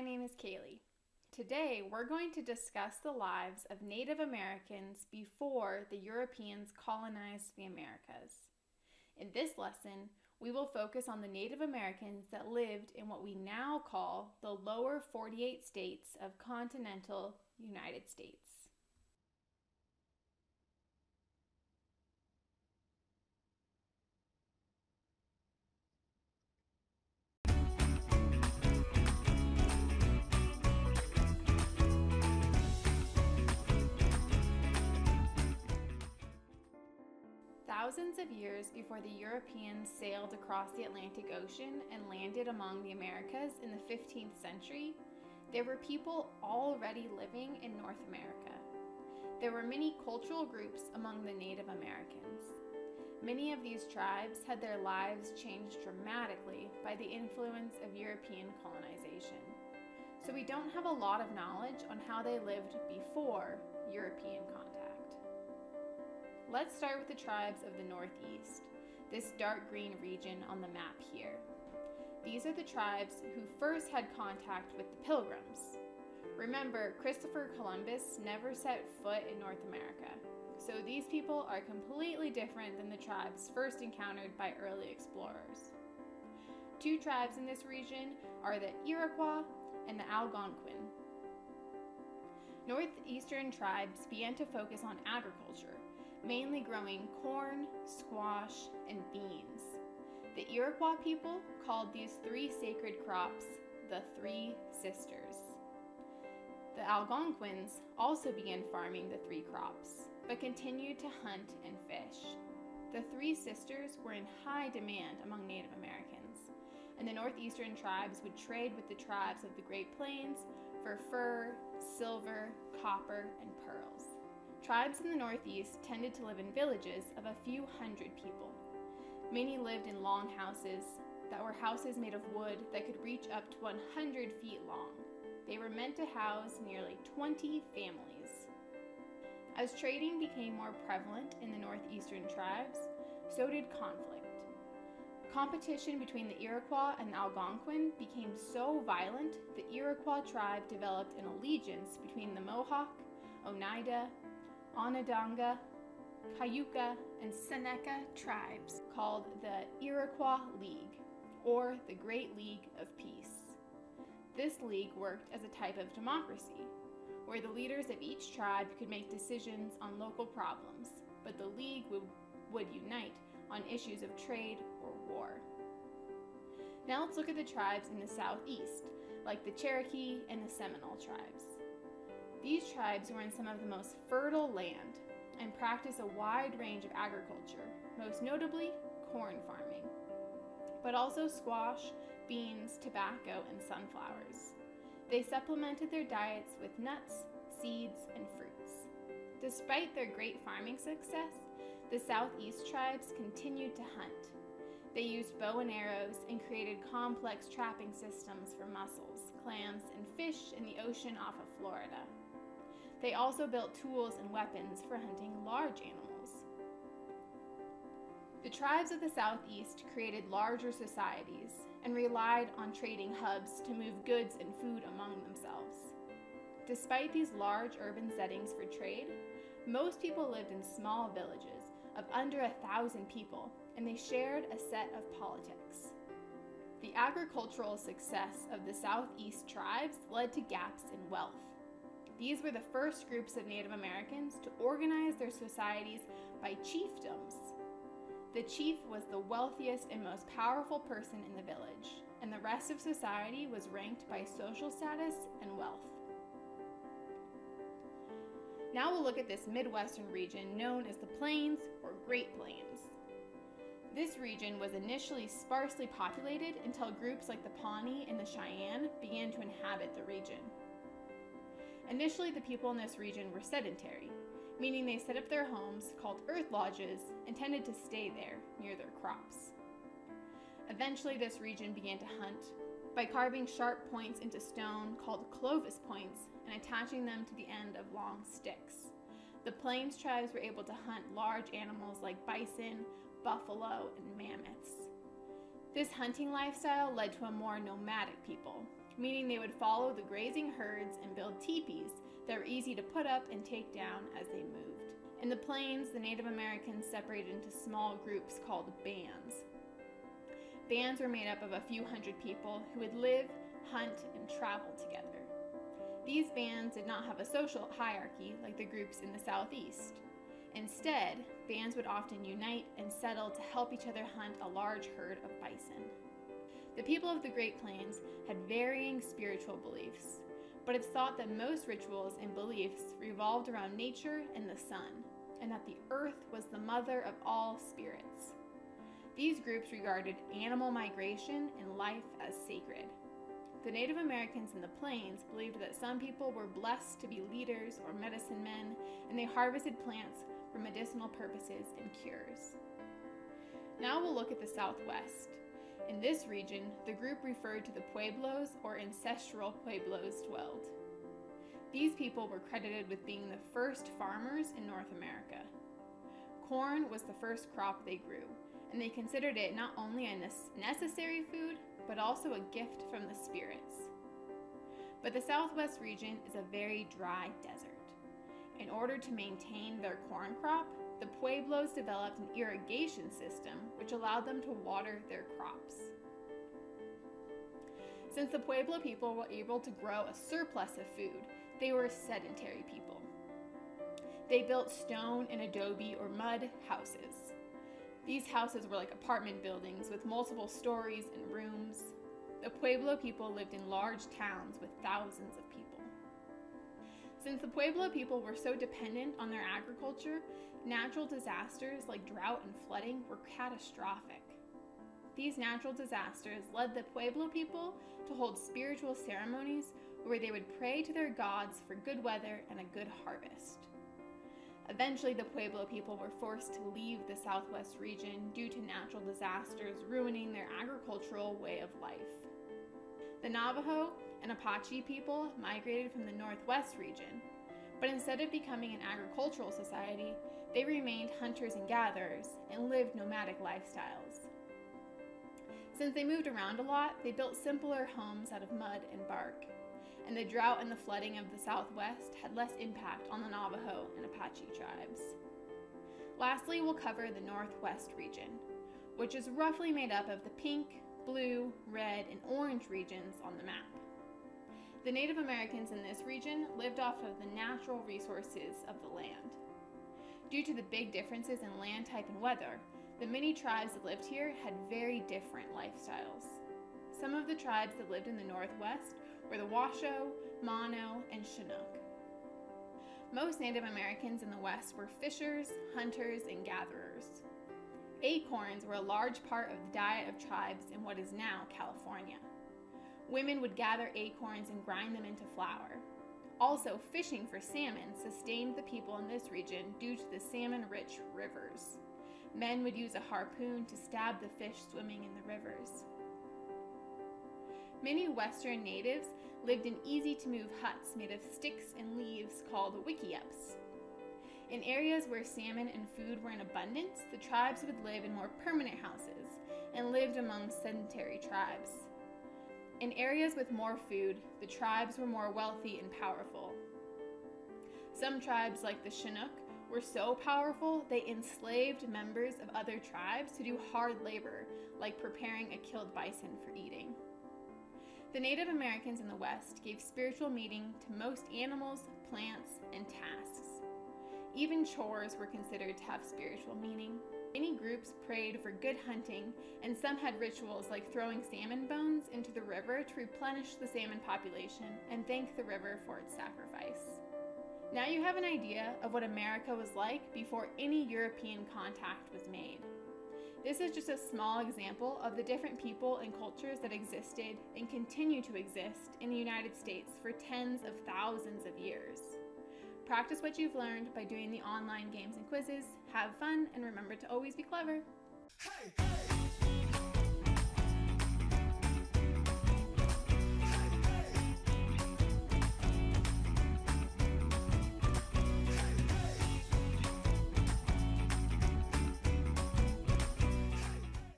My name is Kaylee. Today, we're going to discuss the lives of Native Americans before the Europeans colonized the Americas. In this lesson, we will focus on the Native Americans that lived in what we now call the lower 48 states of continental United States. Thousands of years before the Europeans sailed across the Atlantic Ocean and landed among the Americas in the 15th century, there were people already living in North America. There were many cultural groups among the Native Americans. Many of these tribes had their lives changed dramatically by the influence of European colonization. So we don't have a lot of knowledge on how they lived before European contact. Let's start with the tribes of the Northeast, this dark green region on the map here. These are the tribes who first had contact with the Pilgrims. Remember, Christopher Columbus never set foot in North America, so these people are completely different than the tribes first encountered by early explorers. Two tribes in this region are the Iroquois and the Algonquin. Northeastern tribes began to focus on agriculture mainly growing corn, squash, and beans. The Iroquois people called these three sacred crops the Three Sisters. The Algonquins also began farming the three crops, but continued to hunt and fish. The Three Sisters were in high demand among Native Americans, and the northeastern tribes would trade with the tribes of the Great Plains for fur, silver, copper, and pearls. Tribes in the Northeast tended to live in villages of a few hundred people. Many lived in long houses that were houses made of wood that could reach up to 100 feet long. They were meant to house nearly 20 families. As trading became more prevalent in the northeastern tribes, so did conflict. Competition between the Iroquois and the Algonquin became so violent, the Iroquois tribe developed an allegiance between the Mohawk, Oneida, Onondaga, Cayuga, and Seneca tribes called the Iroquois League, or the Great League of Peace. This league worked as a type of democracy, where the leaders of each tribe could make decisions on local problems, but the league would, would unite on issues of trade or war. Now let's look at the tribes in the southeast, like the Cherokee and the Seminole tribes. These tribes were in some of the most fertile land and practiced a wide range of agriculture, most notably corn farming, but also squash, beans, tobacco, and sunflowers. They supplemented their diets with nuts, seeds, and fruits. Despite their great farming success, the Southeast tribes continued to hunt. They used bow and arrows and created complex trapping systems for mussels, clams, and fish in the ocean off of Florida. They also built tools and weapons for hunting large animals. The tribes of the Southeast created larger societies and relied on trading hubs to move goods and food among themselves. Despite these large urban settings for trade, most people lived in small villages of under a thousand people, and they shared a set of politics. The agricultural success of the Southeast tribes led to gaps in wealth. These were the first groups of Native Americans to organize their societies by chiefdoms. The chief was the wealthiest and most powerful person in the village, and the rest of society was ranked by social status and wealth. Now we'll look at this Midwestern region known as the Plains or Great Plains. This region was initially sparsely populated until groups like the Pawnee and the Cheyenne began to inhabit the region. Initially, the people in this region were sedentary, meaning they set up their homes, called earth lodges, and tended to stay there near their crops. Eventually, this region began to hunt by carving sharp points into stone called Clovis points and attaching them to the end of long sticks. The Plains tribes were able to hunt large animals like bison, buffalo, and mammoths. This hunting lifestyle led to a more nomadic people, meaning they would follow the grazing herds and build teepees that were easy to put up and take down as they moved. In the plains, the Native Americans separated into small groups called bands. Bands were made up of a few hundred people who would live, hunt, and travel together. These bands did not have a social hierarchy like the groups in the southeast. Instead, bands would often unite and settle to help each other hunt a large herd of bison. The people of the Great Plains had varying spiritual beliefs, but it's thought that most rituals and beliefs revolved around nature and the sun, and that the earth was the mother of all spirits. These groups regarded animal migration and life as sacred. The Native Americans in the plains believed that some people were blessed to be leaders or medicine men, and they harvested plants for medicinal purposes and cures. Now we'll look at the Southwest. In this region, the group referred to the Pueblos or ancestral Pueblos dwelled. These people were credited with being the first farmers in North America. Corn was the first crop they grew, and they considered it not only a necessary food, but also a gift from the spirits. But the southwest region is a very dry desert. In order to maintain their corn crop, the Pueblos developed an irrigation system which allowed them to water their crops. Since the Pueblo people were able to grow a surplus of food, they were sedentary people. They built stone and adobe or mud houses. These houses were like apartment buildings with multiple stories and rooms. The Pueblo people lived in large towns with thousands of people. Since the Pueblo people were so dependent on their agriculture, natural disasters like drought and flooding were catastrophic. These natural disasters led the Pueblo people to hold spiritual ceremonies where they would pray to their gods for good weather and a good harvest. Eventually, the Pueblo people were forced to leave the southwest region due to natural disasters ruining their agricultural way of life. The Navajo and Apache people migrated from the northwest region, but instead of becoming an agricultural society, they remained hunters and gatherers and lived nomadic lifestyles. Since they moved around a lot, they built simpler homes out of mud and bark, and the drought and the flooding of the southwest had less impact on the Navajo and Apache tribes. Lastly, we'll cover the northwest region, which is roughly made up of the pink, blue, red, and orange regions on the map. The Native Americans in this region lived off of the natural resources of the land. Due to the big differences in land type and weather, the many tribes that lived here had very different lifestyles. Some of the tribes that lived in the Northwest were the Washoe, Mono, and Chinook. Most Native Americans in the West were fishers, hunters, and gatherers. Acorns were a large part of the diet of tribes in what is now California. Women would gather acorns and grind them into flour. Also, fishing for salmon sustained the people in this region due to the salmon rich rivers. Men would use a harpoon to stab the fish swimming in the rivers. Many Western natives lived in easy to move huts made of sticks and leaves called wickiups. In areas where salmon and food were in abundance, the tribes would live in more permanent houses and lived among sedentary tribes. In areas with more food, the tribes were more wealthy and powerful. Some tribes, like the Chinook, were so powerful they enslaved members of other tribes to do hard labor, like preparing a killed bison for eating. The Native Americans in the West gave spiritual meaning to most animals, plants, and tasks. Even chores were considered to have spiritual meaning. Many groups prayed for good hunting, and some had rituals like throwing salmon bones into the river to replenish the salmon population and thank the river for its sacrifice. Now you have an idea of what America was like before any European contact was made. This is just a small example of the different people and cultures that existed and continue to exist in the United States for tens of thousands of years. Practice what you've learned by doing the online games and quizzes, have fun, and remember to always be clever. Hey, hey.